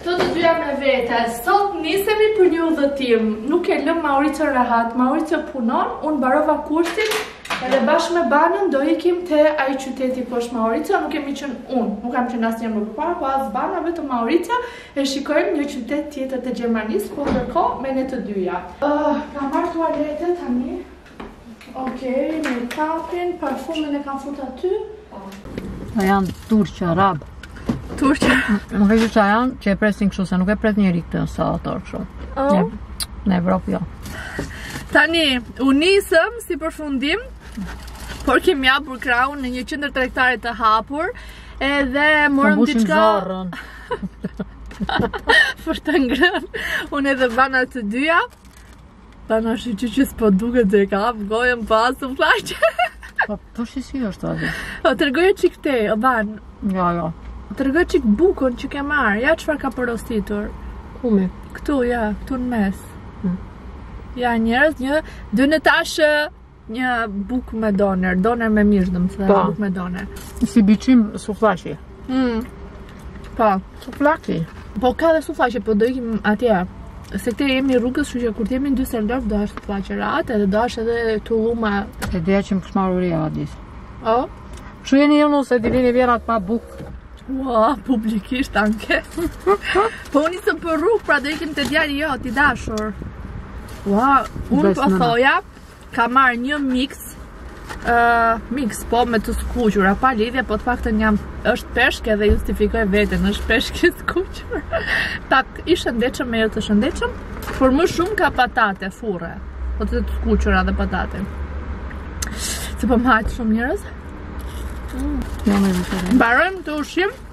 Këto të dyja me vete, sot nisemi për një udhëtim, nuk e lëmë Mauricio rahat, Mauricio punon, unë mbarova kursin, edhe bashkë me banën do ikim te ai qyteti ku është Mauricio, nuk kemi qenë unë, nuk kam qenë asnjëherë më përpara, po as Bana, vetëm Mauricio, e shikojmë një qytet tjetër të Gjermanisë, ku ndërkohë me ne të dyja. Ka marrë tualetet, tani, Ok, me kapën, parfumin e kam fut aty. A janë turqë, arabë. Turqë? Me këta që janë që e presin kështu, se nuk e pres njeri këta flokët kështu. Oh. Në Evropë jo. Tani, u nisëm si përfundim, por kemi hapur krahun në një qendër tregtare të hapur, edhe morëm diçka... Për të ngrënë, unë edhe Bana të dyja, Bana, shi që s'po duket dhe ka hap gojën pas sufllaqe. Po, po shi si është Adi? O, tregoje çik këtë, o Banë. Jo, jo. O, tregoje çik bukën që ke marrë, ja çfarë kam porositur. Ku me? Këtu, ja, këtu në mes. Hmm. Ja, njerëz, një, dy në tashë. Një bukë me doner, doner me mish, domethënë, po. Bukë me doner. Si biçim sufllaqi. Mm. Po. Sufllaqi. Po ka dhe sufllaqi, po do ikim atje. Se këtej jemi rrugës, kshu që kur t'jemi në Düsseldorf, do hash sufllaqe rehat, edhe do hash edhe tulumba. E dija që më kish marrë uria, Adis. O? Kshu jeni ju, nuset i lini, vjehrrat pa bukë. Ua, publikisht ankohet. Po u nisëm për rrugë, pra do ikim te djali jot i dashur. Ua, unë po thoja, Ka marrë një mix Mix, po me të skuqura pa lidhje, po të paktën jam është peshk edhe justifikoj veten është peshk i skuqur Pak i shëndetshëm me jo të shëndetshëm Por më shumë ka patate furre Po të skuqura dhe patate Se po më hahej shumë njerëz mm. Mbarojmë ushqimin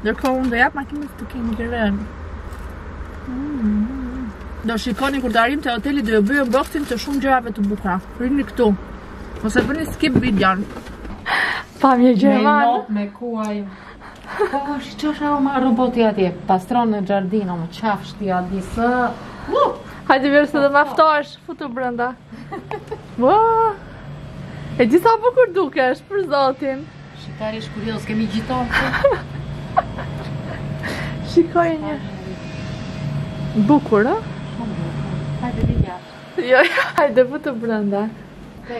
Ndërkohë unë do ngas makinën, të kemi të rënë. Mm. Do shikoni kur të arrijmë te hoteli do ju bëj unboxing të shumë gjërave të bukura. Rrini këtu. Mos e bëni skip videon. Pamje gjermane. Me me kuaj. Po po shi ç'është, o ma, roboti atje. Pastron në xhardino, o më qafsh ti Adis. Hajde mirë se erdhe, ma ftofsh, futu brenda. E gjitha bukur duket, është për zotin. Shqiptari është kurioz, kemi të gjitha Shikoj një Bukur, a? Shumë bukur Hajde dhe një Jo, jo, hajde vetë brenda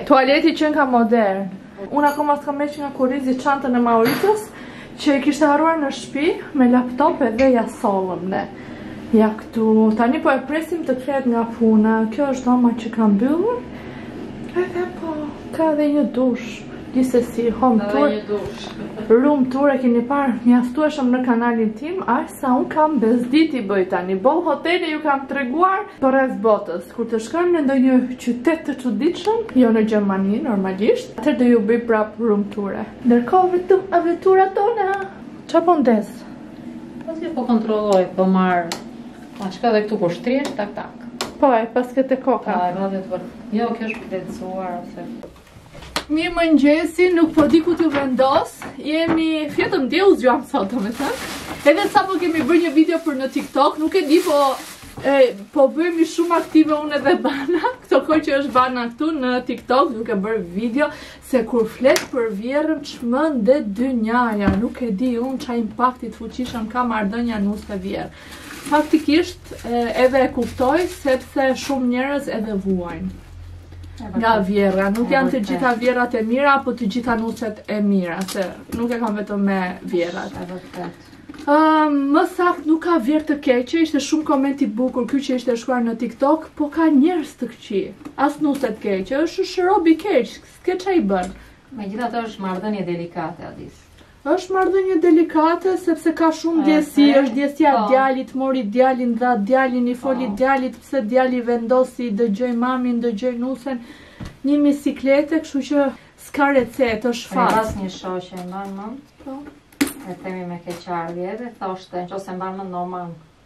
Tualeti qenka modern Unë akoma s'e kam hequr nga kurrizi çantën e Mauricës Që e kishte harruar në shpi Me laptop edhe ia sollëm ne Ja këtu Tani po e presim të kthehet nga puna Kjo është dhoma që kam mbyllur Edhe po Ka dhe një dush Gjithsesi home tour. Edhe një dysh. Room tour e keni parë mjaftueshëm në kanalin tim, aq sa unë kam bezdi t'i bëj tani. Boll hotele ju kam treguar përreth botës. Kur të shkojmë në ndonjë qytet të çuditshëm, jo në Gjermani normalisht, atëherë do ju bëj prap room tour. Ndërkohë vetëm aventurat tona. Ça po ndez? Po si po kontrolloj, po marr. Ma shka dhe këtu po shtrihet tak tak. Po, e pas këtë koka. Po, e vazhdon të vërtet. Jo, kjo është kletësuar ose Mirëmëngjesi, nuk po di ku t'ju vendos Jemi fjetëm dje, u zgjuam sot domethënë Edhe sapo kemi bërë një video për në TikTok Nuk e di po e, po bëhemi shumë aktive unë edhe Bana Këto kohë që është Bana këtu në TikTok Duke bërë video Se kur flet për vjehrrën çmendet dynjaja Nuk e di unë ça impakti të fuqishëm ka marrëdhënia nuse-vjehërr Faktikisht edhe e kuptoj sepse shumë njerëz edhe vuajnë nga vjehrra. Nuk janë të gjitha vjehrrat e mira apo të gjitha nuset e mira, se nuk e kam vetëm me vjehrrat. Uh, më saktë nuk ka vjehërr të keqe, ishte shumë koment i bukur ky që ishte shkruar në TikTok, po ka njerëz të këqij, as nuse të keqe, është robi i keq, s'ke ça i bën. Megjithatë është marrëdhënie delikate, Adis. Është marrëdhënie delikate sepse ka shumë ndjesi, është ndjesia e po. djalit, mori djalin, dha djalin, i foli po. djalit, pse djali vendosi, dëgjoi mamin, dëgjoi nusen, një mijë siklete, kështu që s'ka recetë, është fat. Ke pas një shoqe mban mend. Po. E themi me keqardhje edhe thoshte, nëse mban mend normal,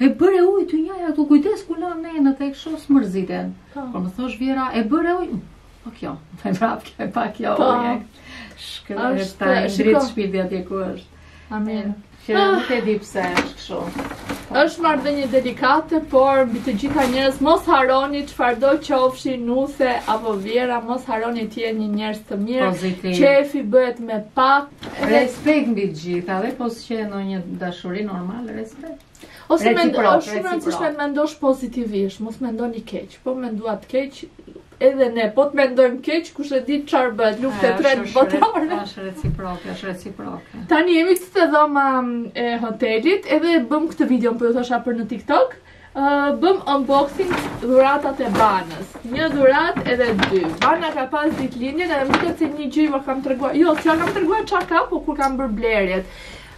E bëre ujë dynjaja, kujdes ku lan enët te kjo se mërziten. Po. Por më thosh vjehrra, e bëre ujë, po kjo, me vrap kjo, e pa kjo po. ujë. Shkëllë, i ndrittë shpirti atje ku është. Amin. Që ah. nuk e di pse është kështu. është marrëdhënie delikate, por mbi të gjitha njerëz, mos harroni çfarëdo qofshi, nuse, apo vjehrra, mos harroni të jeni njerëz të mirë. Pozitiv. Qejfi bëhet me pak, Respekt mbi të gjitha, dhe po s'ke ndonjë dashuri normal, respekt. Ose mendo, është shumë e rëndësishme të mendosh pozitivisht, mos mendoni keq, po menduat keq, edhe ne, po të mendojmë keq, kushedi çfarë bëhet, luftë e tretë botërore. Është reciproke, është reciproke. Tani jemi te te dhoma e hotelit, edhe bëmë këtë video, siç po ju thosha për në TikTok, Bëmë unboxing dhuratat e Banës Një dhuratë edhe dy Bana ka pas ditëlindjen edhe më duket se një gjë jua kam treguar Jo, s'e kam treguar ça ka, po kur kam bërë blerjet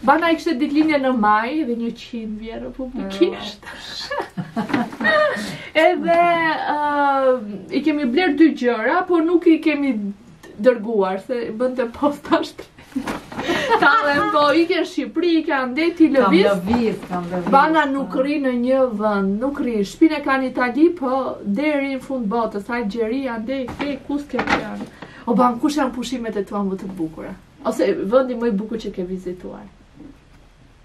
Bana e kishte ditëlindjen në maj Dhe njëqind vjeçe publikisht Edhe i kemi blerë dy gjëra Po nuk i kemi dërguar se bënte posta shtre. Kallem po ikën Shqipëri, ikën andej ti lëviz. Kam lëviz, kam lëviz. Bana po. nuk rri në një vend, nuk rri. Shpinë ka në Itali, po deri në fund botës, Algjeri, andej ke ku s'ke plan. O Ban kush janë pushimet e tua më të bukura? Ose vendi më i bukur që ke vizituar?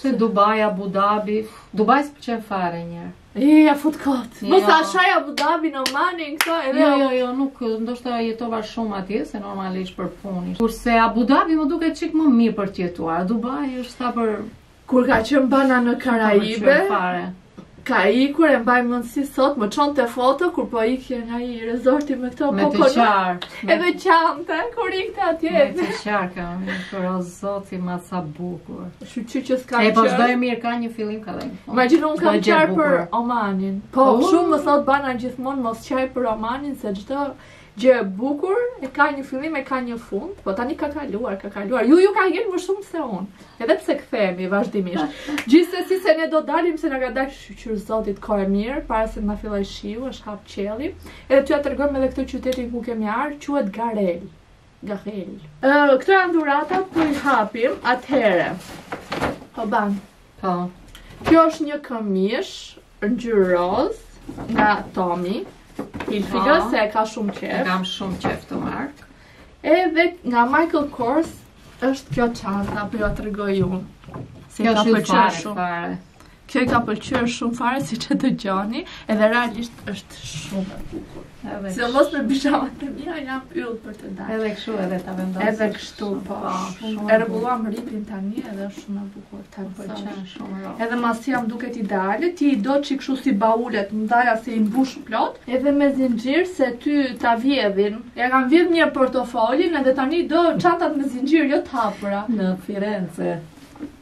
Se Dubai, Abu Dhabi, Dubai s'pëlqen fare njeri. E, ja fut kot. Jo. Mos e shaj Abu Dhabi në Mani, në këto edhe. Jo, jo, jo, nuk, ndoshta jetova shumë atje, se normalisht për punë. Kurse Abu Dhabi më duket çik më mirë për t'jetuar, Dubai është ta për... Kur ka qënë Bana në Karaibe, Ka ikur e mbaj mend si sot, më çonte foto kur po ikje nga rezorti me këto kokon. Me të qarë. Edhe qante, kur ikte atje. Me të qarë kam, kur o zoti ma sa bukur. Shyqyr që s'ka qarë. E po çdo e mirë, ka një fillim ka dhe një fund. Megjithëse unë kam qarë për Omanin. Po, po shumë më thot Bana gjithmonë mos qaj për Omanin, se çdo Gjë e bukur, e ka një fillim e ka një fund, po tani ka kaluar, ka kaluar. Ju ju ka ngel më shumë se unë. Edhe pse kthehemi vazhdimisht. Gjithsesi se ne do dalim se na ka dalë shyqyr zotit koha e mirë, para se të na fillojë shiu, është hap qielli. Edhe t'ju tregojmë edhe këtë qytetin ku kemi ardhur, quhet Garel. Garel. Ëh, këto janë dhuratat po i hapim atëherë. Po Ban. Po. Kjo është një këmish, Ngjyrë roz nga Tommy. Hilfiger po. se e ka shumë qejf. E kam shumë qejf këtë mark. Edhe nga Michael Kors është kjo çanta po jua tregoj unë. Se kjo i ka pëlqyer shumë. Fare. Kjo i ka pëlqyer shumë fare siç e dëgjoni, edhe realisht është shumë e bukur. Edhe se mos me pizhamat e mia jam yll për të dalë. Edhe kështu edhe ta vendos. Edhe kështu po. po e rregulluam ritmin tani edhe është shumë e bukur ta pëlqen shumë rrok. Edhe masa m'duket ideale, ti i do çik kështu si baulet, prandaj se i mbush plot, edhe me zinxhir se ty ta vjedhin. Ja kan vjedh një portofolin edhe tani do çantat me zinxhir jo të hapura në Firenze.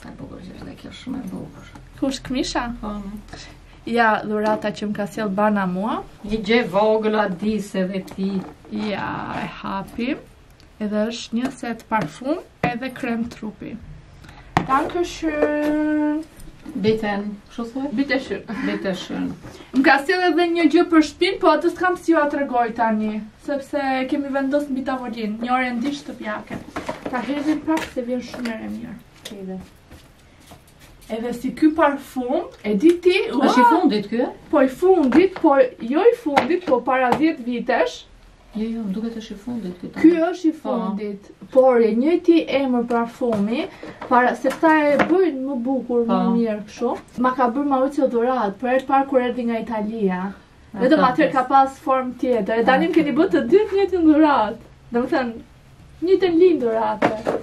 Sa bukur që është kjo shumë e bukur. Ku është këmisha? Po. Ja, dhurata që më ka sjell Bana mua. Një gjë e vogël a di se dhe ti. Ja, e hapim. Edhe është një set parfum edhe krem trupi. Danke schön. Bitte, kështu thua? Bitte schön. Bitte schön. Më ka sjell edhe një gjë për shtëpinë, po atë s'kam si jua tregoj tani. Sepse e kemi vendos mbi tavolinë, një orendi shtëpiake. Ta hedhim pak se vjen shumë erë e mirë. Edhe. Edhe si ky parfum, e di ti, ua, është i fundit ky? Po i fundit, po jo i fundit, po para 10 vitesh. Jo, jo, më duket është i fundit ky. Ky është i po. fundit, po. por e njëjti emër parfumi, para se këta e bëjnë më bukur, më po. mirë kështu. Ma ka bërë Maurizio dhuratë, për herë të parë kur erdhi nga Italia. Vetëm atyre ka pas formë tjetër. E tani më keni bërë të dy të njëjtën dhuratë. Domethënë një të lindur atë.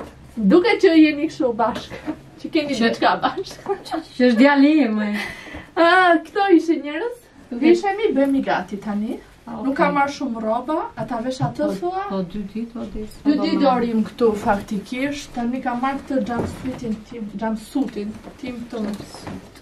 Duket që jeni kështu bashkë, që keni diçka bashkë. Që është djali im. Ë, këto ishin njerëz. Vishemi bëhemi gati tani. Ah, Nuk kam marrë shumë rroba, a ta vesh atë po, thua? Po dy ditë o ditë. Dy ditë do rrimë këtu faktikisht. Tani kam marrë këtë jumpsuitin tim, jumpsuitin tim të mësit.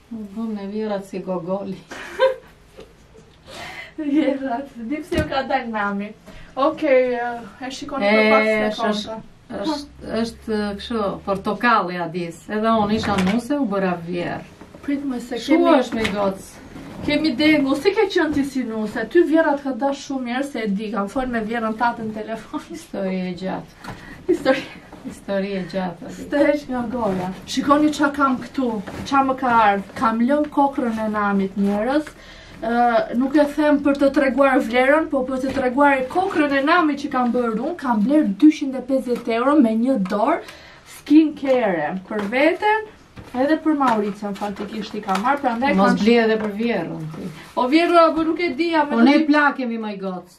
Më bën me vjehrrat si gogoli. Vjehrrat, di pse u ka dalë nami. Okej, e shikoni për pak sekonda. Është është kështu portokalli a dis. Edhe unë isha nuse u bëra vjehërr. Prit më se kemi. Ç'është me gocë? Kemi dengu, si ke qënë ti si nuse, ty vjehrra të ka dash shumë mirë se e di, kam fol me vjehrrën tënde në telefon. Histori e gjatë. Histori. Histori e gjatë. S'të heq nga goja. Shikoni ça kam këtu, ça më ka ardhë. Kam lënë kokrën e namit njerëz. nuk e them për të treguar vlerën, po për të treguar kokrën e namit që kam bërë unë, kam blerë 250 euro me një dorë skin care për veten, edhe për Mauricën faktikisht i kam marrë, prandaj kam. Mos bli edhe për vjehrrën. O vjehërr, apo nuk e di, apo. Po ne plakemi moj gocë.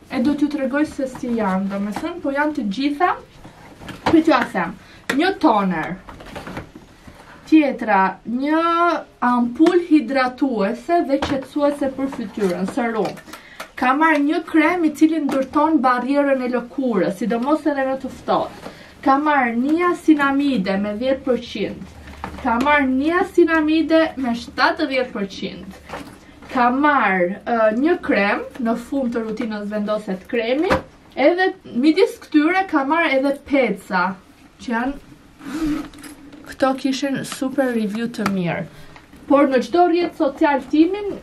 E do t'ju tregoj se si janë, domethënë, po janë të gjitha, për t'jua thënë, një toner, tjetra, një ampulë hidratuese dhe qetësuese për fytyrën, serum, kam marrë një krem i cili ndërton barrierën e lëkurës, sidomos edhe në të ftohtë. Kam marrë niacinamide me 10% Kam marrë niacinamide me 70% Kam marrë një krem në fund të rutinës vendoset kremi, edhe midis këtyre kam marrë edhe peca, që janë këto kishin super review të mirë. Por në çdo rrjet social timin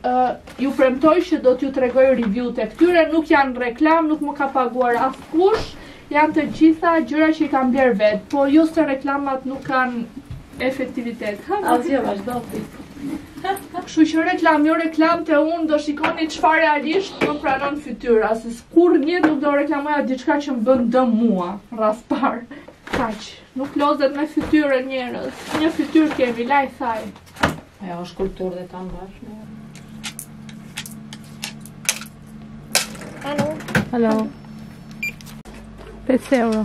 ju premtoj që do t'ju tregoj review-t e këtyre, nuk janë reklamë, nuk më ka paguar askush, Janë të gjitha gjëra që i kam blerë vetë, po jo se reklamat nuk kanë efektivitet. Ha, asgjë vazhdo ti. Kështu që reklamë, jo reklamë te unë do shikoni çfarë realisht më pranon fytyra, se kurrnjëherë nuk do reklamoja diçka që më bën dëm mua, radhë së parë. Kaq, nuk luhet me fytyrë njerëz, një fytyrë kemi, laj thaj. Ajo është kulturë dhe tanë bashkë me Alo Alo 5 euro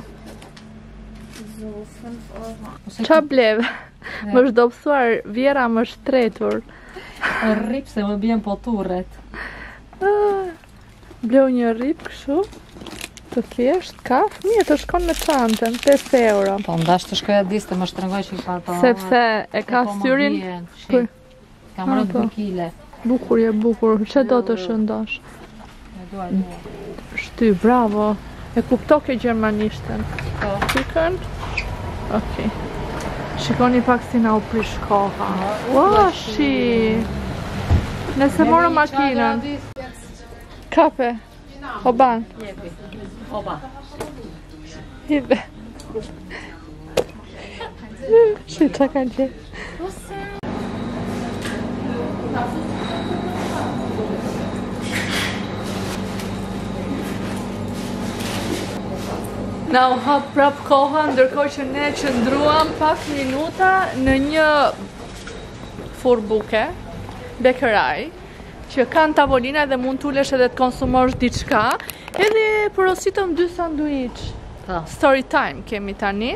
Zofën forma Ça bleve? Më është topsuar, vjehrra më është tretur Rrip se më bien po turret ah. Bleu një rrip kështu, të thjeshtë, kaf, mirë të shkon me çantën, 5 euro. Po, ndash të shkoja diç të më shtrëngojë që i ka të Sepse e ka po syrin... Për... Ka mërë të bukile. Bukur je bukur, që do të shëndash? Në duar duar. Shty, bravo. E kuptoke gjermanishten. Po. Shikën? Okej. Shikoni pak si na u prish koha. Ua, shi! Pse s'morëm makinën. Kafe. Hopa. Jepi. Hopa. Jepi. Shë të ka gjë. Na u hap prapë koha, ndërkohë që ne qëndruam pak minuta në një furrë buke, bekeraj. Që kanë tavolina edhe mund të ulesh edhe të konsumosh diçka, edhe porositëm dy sanduiç. Po. Story time kemi tani.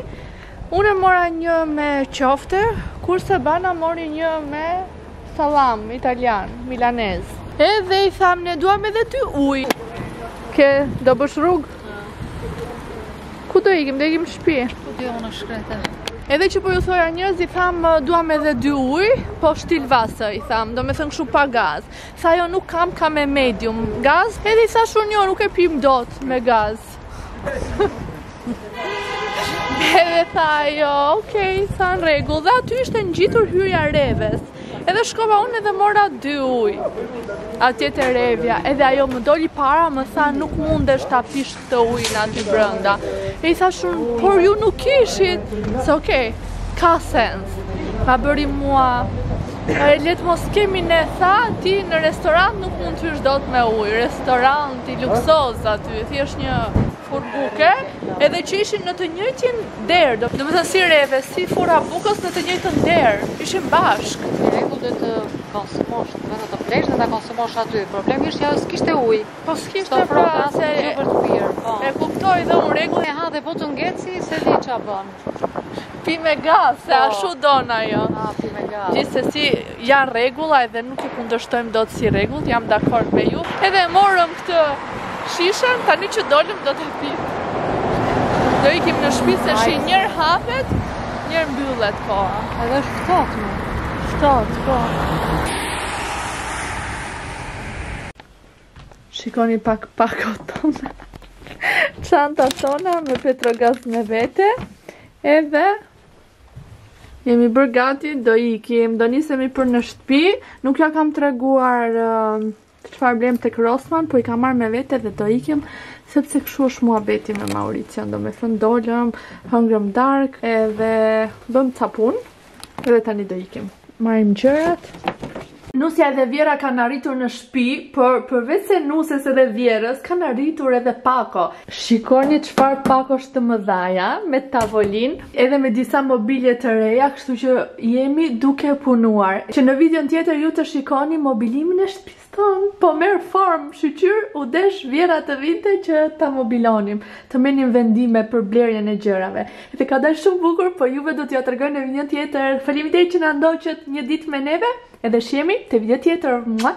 Unë mora një me qofte, kurse Bana mori një me salam italian, milanez. Edhe i thamë, ne duham edhe dy ujë. Ke do bësh rrugë? Ku do ikim? Do ikim shpi? Ku do ikim ne të shkretët? Edhe që po ju thoja njerëz, i thamë duam edhe dy ujë, po shtil vaser i thamë, domethënë kështu pa gaz. Tha jo nuk kam, kam me medium gaz, edhe i thashë unë jo, nuk e pimë dot me gaz. edhe tha jo, okej, okay, tha në rregull, dhe aty ishte ngjitur hyrja e Reves. Edhe shkova unë edhe mora dy ujë Atje te Revja Edhe ajo më doli para më tha nuk mundesh ta pish këtë ujin aty brenda E i thashë unë Por ju nuk kishit Se okej Ka sens Ma bëri mua E le të mos kemi ne tha Ti në restorant nuk mund të hysh dot me ujë Restorant i luksoz aty Thjesht një furrë buke, edhe që ishin në të njëjtën derë, domethënë si Reve, si furra bukës në të njëjtën derë, ishin bashkë. Në rregull duhet të konsumosh, duhet ta blesh dhe ta konsumosh aty. Problemi është që ajo s'kishte ujë. Po s'kishte pra, se e kuptoj dhe unë rregullin. E ha dhe po të ngeci se di ç'a bën. Pi me gaz, se po. ashtu donte ajo. A, pi me gaz. Gjithsesi janë rregulla edhe nuk i kundërshtojmë dot si rregull, jam dakord me ju. Edhe morëm këtë shishen, tani që dolëm do ta pi. Do ikim në shpi se shi njëherë hapet, njëherë mbyllet po. Edhe është ftohtë më. Ftohtë, po. Shikoni pak pakot tona. Çanta tona me petrogaz me vete. Edhe jemi bërë gati, do ikim, do nisemi për në shtëpi. Nuk jua kam treguar uh, çfarë blemë te Rossmann, po i kam marrë me vete dhe do ikim. Sepse kshu është muhabeti me Mauricion, domethënë dolëm, hëngrëm darkë edhe bëmë çapun. Edhe tani do ikim. Marrim gjërat. Nusja edhe vjehrra kanë arritur në shpi, por përveç se nuses edhe vjehrrës kanë arritur edhe pako. Shikoni çfarë pakosh të mëdhaja me tavolinë edhe me disa mobilje të reja, kështu që jemi duke punuar. Që në videon tjetër ju të shikoni mobilimin e shpisë. tonë po merr formë shyqyr u desh vjehrra të vinte që ta mobilonim të merrnim vendime për blerjen e gjërave dhe ka dalë shumë bukur po juve do t'jua tregoj në videon tjetër faleminderit që na ndoqët një ditë me neve edhe shihemi te video tjetër mua